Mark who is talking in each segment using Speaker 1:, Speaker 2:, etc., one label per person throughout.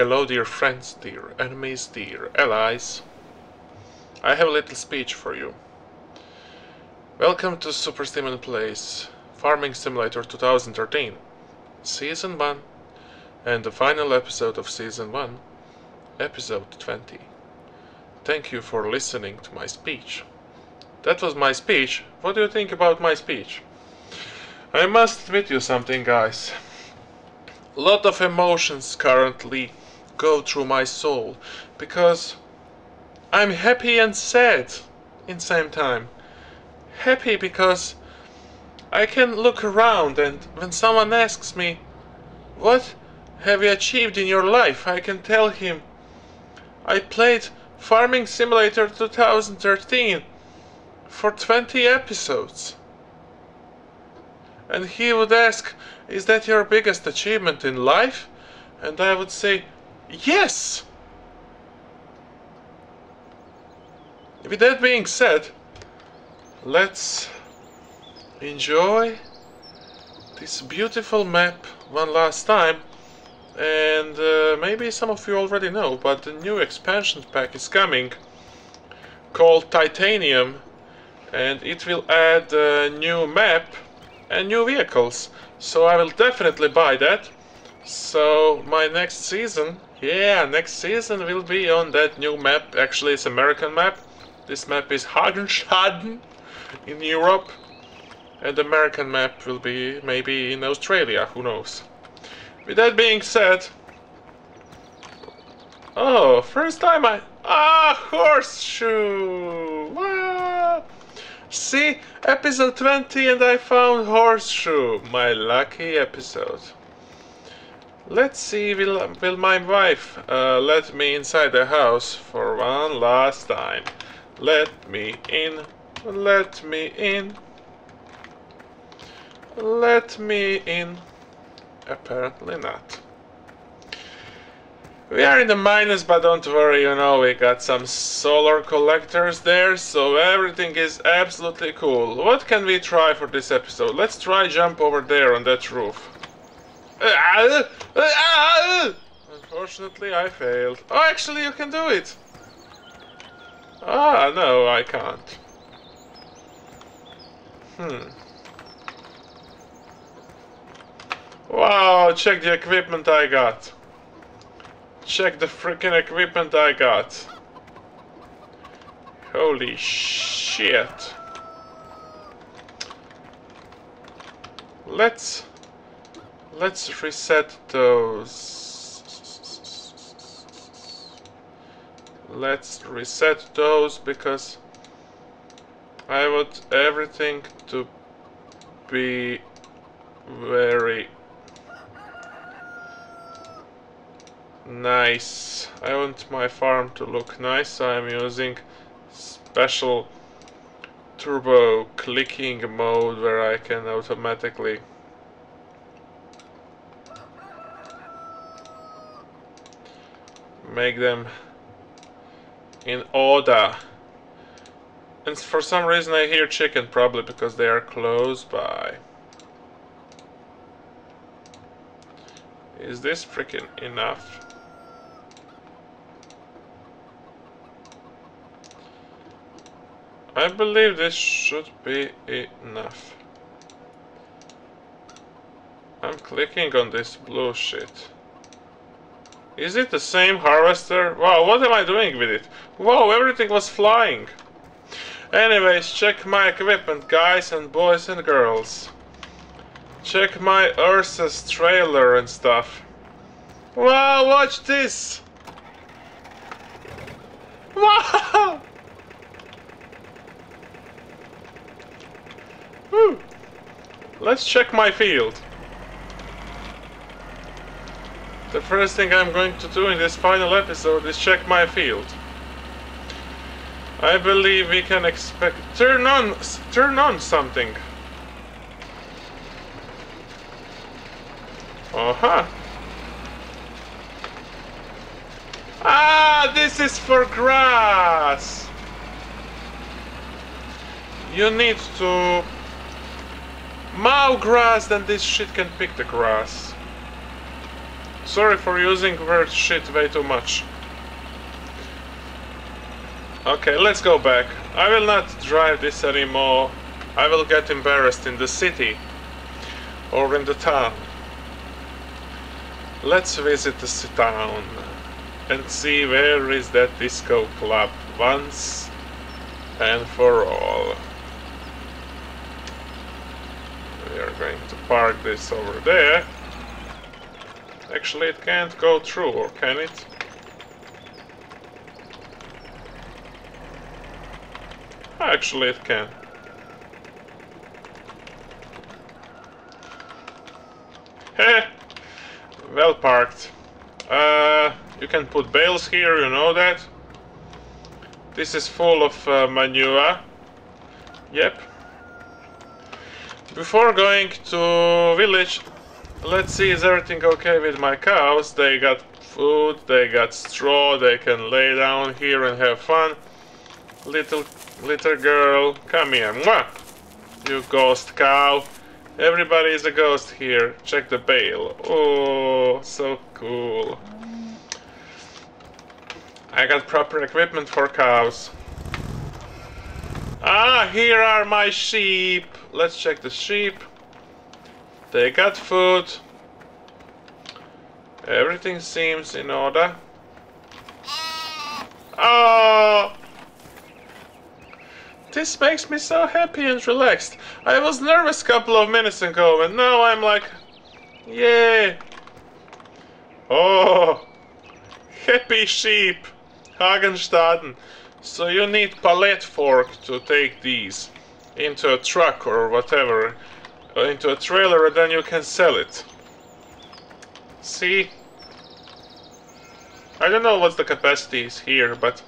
Speaker 1: Hello, dear friends, dear enemies, dear allies. I have a little speech for you. Welcome to Super Steaman Plays Farming Simulator 2013, Season 1, and the final episode of Season 1, Episode 20. Thank you for listening to my speech. That was my speech. What do you think about my speech? I must admit you something, guys. A lot of emotions currently go through my soul because I'm happy and sad in same time. Happy because I can look around and when someone asks me, What have you achieved in your life? I can tell him, I played Farming Simulator 2013 for 20 episodes. And he would ask, Is that your biggest achievement in life? And I would say, Yes! With that being said, let's enjoy this beautiful map one last time. And uh, maybe some of you already know, but the new expansion pack is coming called Titanium and it will add a new map and new vehicles. So I will definitely buy that. So my next season, yeah, next season will be on that new map. Actually, it's American map. This map is Hagenstaden in Europe. And American map will be maybe in Australia, who knows. With that being said... Oh, first time I... Ah, horseshoe! Wow! See, episode 20 and I found horseshoe. My lucky episode. Let's see, will, will my wife uh, let me inside the house for one last time? Let me in, let me in, let me in. Apparently not. We are in the minus, but don't worry, you know, we got some solar collectors there, so everything is absolutely cool. What can we try for this episode? Let's try jump over there on that roof. Unfortunately, I failed. Oh, actually, you can do it. Ah, no, I can't. Hmm. Wow, check the equipment I got. Check the freaking equipment I got. Holy shit. Let's let's reset those. Let's reset those because I want everything to be very Nice. I want my farm to look nice, I'm using special turbo clicking mode where I can automatically make them in order. And for some reason I hear chicken, probably because they are close by. Is this freaking enough? I believe this should be enough. I'm clicking on this blue shit. Is it the same harvester? Wow, what am I doing with it? Wow, everything was flying. Anyways, check my equipment, guys and boys and girls. Check my Ursus trailer and stuff. Wow, watch this! Wow! Let's check my field. The first thing I'm going to do in this final episode is check my field. I believe we can expect... Turn on... Turn on something. Uh-huh. Ah, this is for grass. You need to mow grass, then this shit can pick the grass. Sorry for using word shit way too much. Okay, let's go back. I will not drive this anymore. I will get embarrassed in the city or in the town. Let's visit the town and see where is that disco club once and for all. We are going to park this over there. Actually, it can't go through, or can it? Actually, it can. Heh! well parked. Uh, you can put bales here, you know that. This is full of uh, manure. Yep. Before going to village, let's see is everything okay with my cows. They got food, they got straw, they can lay down here and have fun. Little little girl, come here. Mwah! You ghost cow. Everybody is a ghost here. Check the bale. Oh, so cool. I got proper equipment for cows. Ah, here are my sheep. Let's check the sheep. They got food. Everything seems in order. Oh! This makes me so happy and relaxed. I was nervous a couple of minutes ago and now I'm like... Yay! Oh! Happy sheep! Hagenstaden. So you need pallet fork to take these into a truck or whatever, into a trailer and then you can sell it. See? I don't know what the capacity is here, but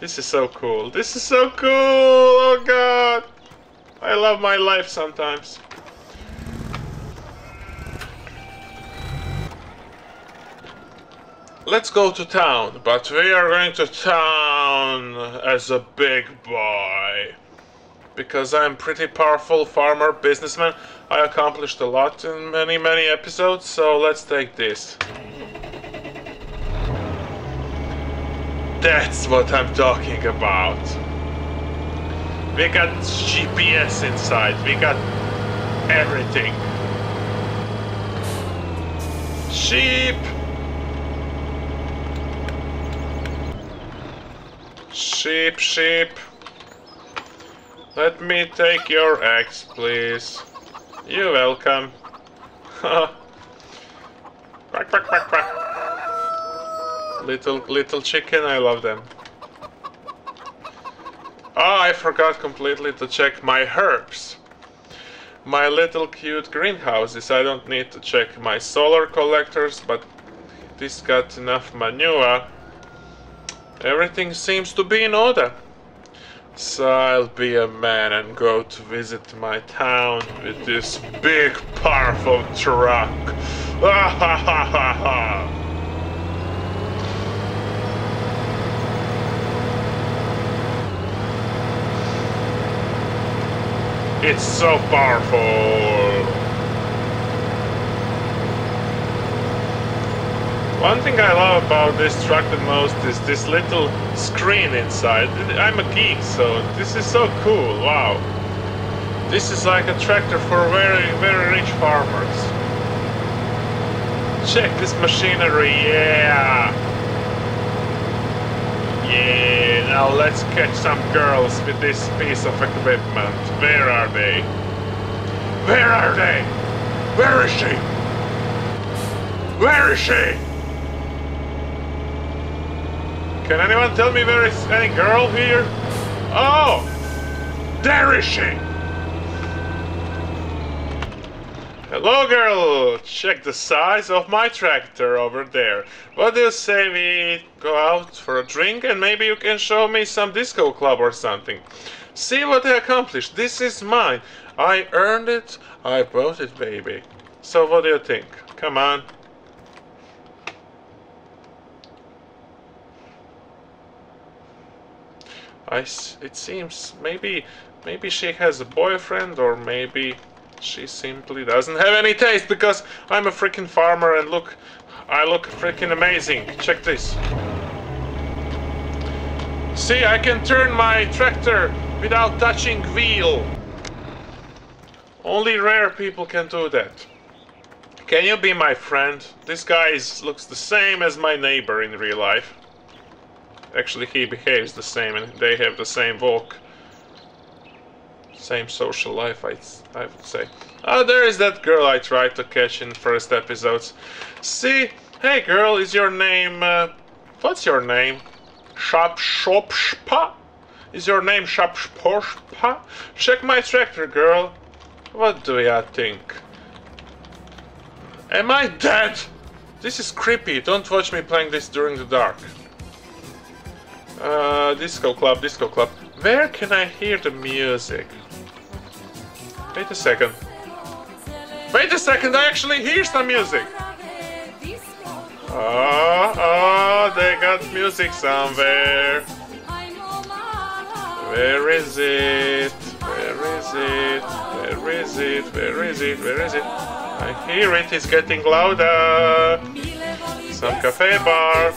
Speaker 1: this is so cool. This is so cool! Oh god! I love my life sometimes. Let's go to town, but we are going to town as a big boy. Because I'm pretty powerful farmer, businessman. I accomplished a lot in many, many episodes, so let's take this. That's what I'm talking about. We got GPS inside, we got everything. Sheep! Sheep, sheep. Let me take your eggs, please. You're welcome. quack, quack, quack, quack. Little, little chicken, I love them. Oh, I forgot completely to check my herbs. My little cute greenhouses. I don't need to check my solar collectors, but this got enough manure Everything seems to be in order. So I'll be a man and go to visit my town with this big powerful truck. It's so powerful! One thing I love about this truck the most is this little screen inside. I'm a geek, so this is so cool, wow. This is like a tractor for very, very rich farmers. Check this machinery, yeah! Yeah, now let's catch some girls with this piece of equipment. Where are they? Where are they? Where is she? Where is she? Can anyone tell me there is any girl here? Oh! There is! Hello girl! Check the size of my tractor over there. What do you say we go out for a drink and maybe you can show me some disco club or something? See what I accomplished. This is mine. I earned it. I bought it, baby. So what do you think? Come on. I, it seems maybe maybe she has a boyfriend or maybe she simply doesn't have any taste because I'm a freaking farmer and look I look freaking amazing. Check this. See, I can turn my tractor without touching wheel. Only rare people can do that. Can you be my friend? This guy is, looks the same as my neighbor in real life. Actually, he behaves the same and they have the same walk. Same social life, I, I would say. Oh, there is that girl I tried to catch in first episodes. See? Hey girl, is your name... Uh, what's your name? Shopshopshpa? Is your name Shopshposhpa? Check my tractor, girl. What do ya think? Am I dead? This is creepy. Don't watch me playing this during the dark. Disco club, disco club. Where can I hear the music? Wait a second. Wait a second, I actually hear some music. Oh, oh, they got music somewhere. Where is it? Where is it? Where is it? Where is it? Where is it? I hear it, it's getting louder. Some cafe bar.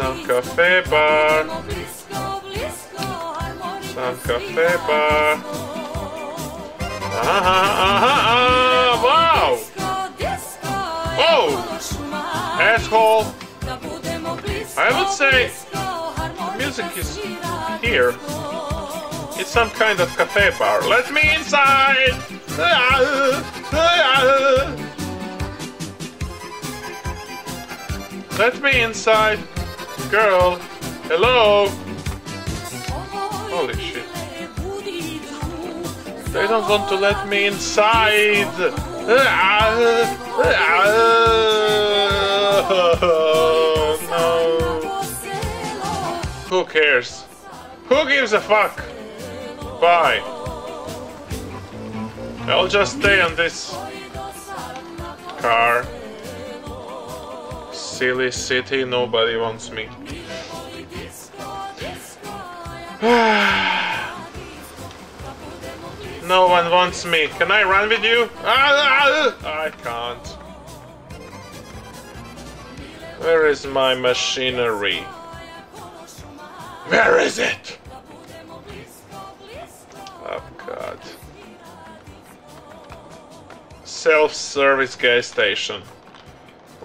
Speaker 1: Cafe bar. Some cafe bar. Uh -huh, uh, wow! Oh! Asshole! I would say music is here. It's some kind of cafe bar. Let me inside! Let me inside. Girl. Hello. Holy shit. They don't want to let me inside. no. Who cares? Who gives a fuck? Bye. I'll just stay on this car. Silly city, nobody wants me. no one wants me. Can I run with you? I can't. Where is my machinery? Where is it? Oh god. Self-service gas station.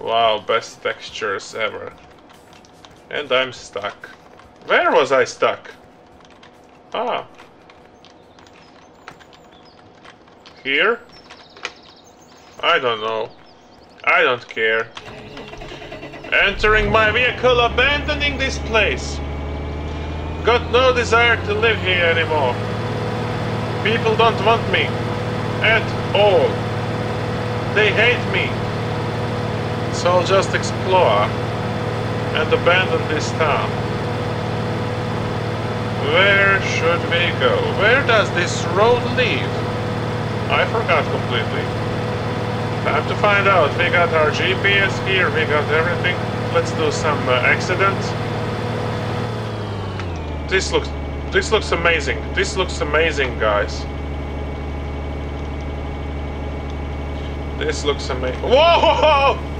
Speaker 1: Wow, best textures ever. And I'm stuck. Where was I stuck? Ah. Here? I don't know. I don't care. Entering my vehicle, abandoning this place. Got no desire to live here anymore. People don't want me. At all. They hate me. So I'll just explore and abandon this town. Where should we go? Where does this road lead? I forgot completely. Time to find out. We got our GPS here, we got everything. Let's do some uh, accident. This looks this looks amazing. This looks amazing, guys. This looks amazing. Whoa!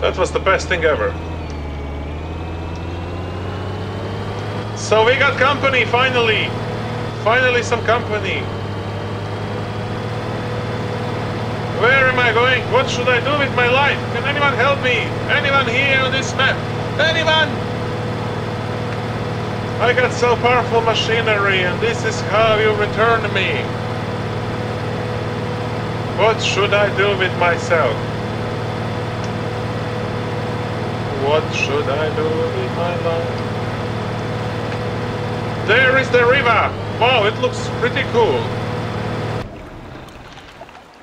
Speaker 1: That was the best thing ever. So we got company, finally! Finally some company! Where am I going? What should I do with my life? Can anyone help me? Anyone here on this map? Anyone? I got so powerful machinery and this is how you return me. What should I do with myself? What should I do with my life? There is the river! Wow, it looks pretty cool.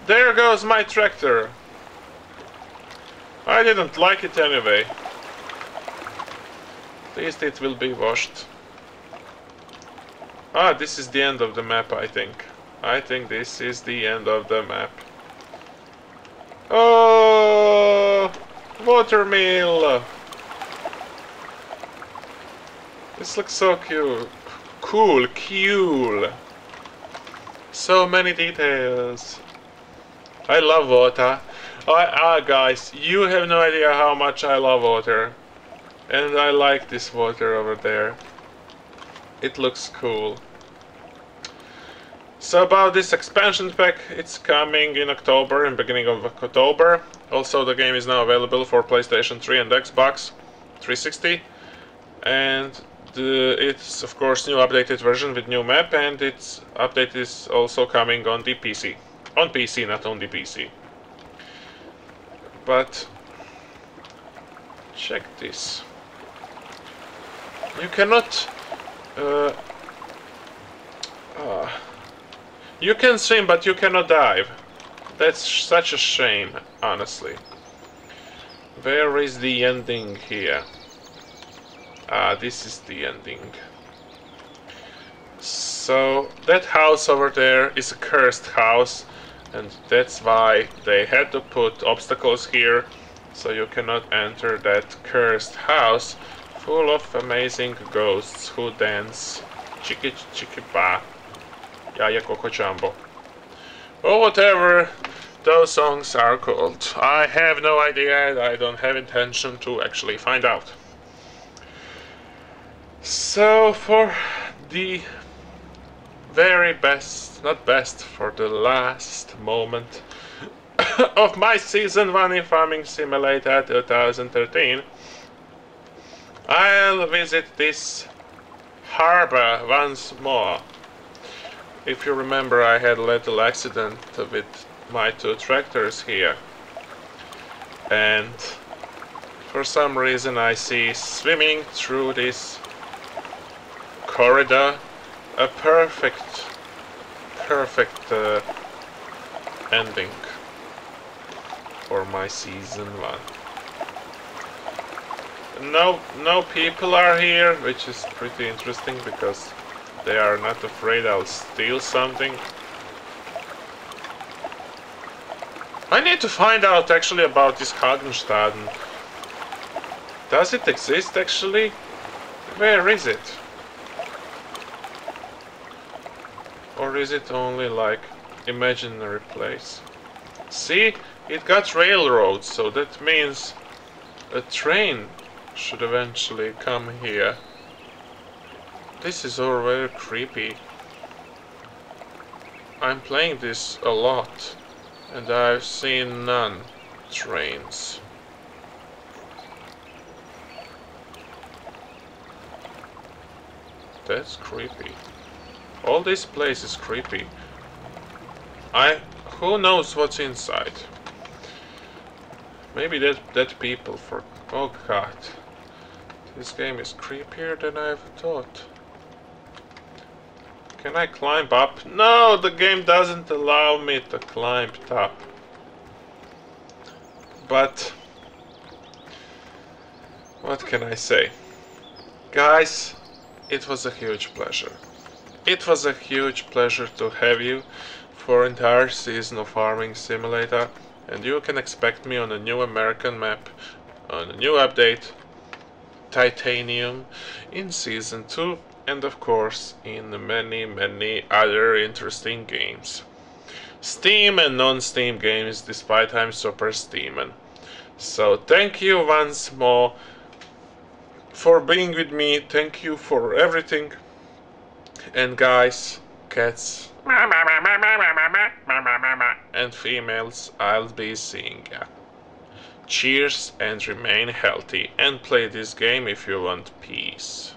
Speaker 1: There goes my tractor. I didn't like it anyway. At least it will be washed. Ah, this is the end of the map, I think. I think this is the end of the map. Oh, watermill! This looks so cute. Cool, cool. So many details. I love water. Ah, guys, you have no idea how much I love water. And I like this water over there. It looks cool. So about this expansion pack, it's coming in October, in beginning of October. Also the game is now available for PlayStation 3 and Xbox 360. And the, it's of course new updated version with new map and its update is also coming on the PC. On PC, not on the PC. But check this. You cannot uh, uh, you can swim, but you cannot dive. That's such a shame, honestly. Where is the ending here? Ah, this is the ending. So, that house over there is a cursed house, and that's why they had to put obstacles here, so you cannot enter that cursed house full of amazing ghosts who dance chiki chiki ba. Yaya Coco Jambo. Or whatever those songs are called. I have no idea, and I don't have intention to actually find out. So for the very best, not best, for the last moment of my season 1 in Farming Simulator 2013, I'll visit this harbor once more. If you remember, I had a little accident with my two tractors here. And for some reason I see swimming through this corridor a perfect, perfect uh, ending for my season one. No, no people are here, which is pretty interesting because they are not afraid I'll steal something. I need to find out actually about this Hagenstaden. Does it exist actually? Where is it? Or is it only like imaginary place? See, it got railroads, so that means a train should eventually come here. This is all very creepy. I'm playing this a lot and I've seen none trains. That's creepy. All this place is creepy. I... who knows what's inside? Maybe that, that people for... oh god. This game is creepier than I've thought. Can I climb up? No, the game doesn't allow me to climb up. But... What can I say? Guys, it was a huge pleasure. It was a huge pleasure to have you for entire season of Farming Simulator and you can expect me on a new American map, on a new update, Titanium, in Season 2 and of course in many many other interesting games. Steam and non-Steam games despite I'm Super Steaman. So thank you once more for being with me, thank you for everything. And guys, cats and females, I'll be seeing ya. Cheers and remain healthy and play this game if you want peace.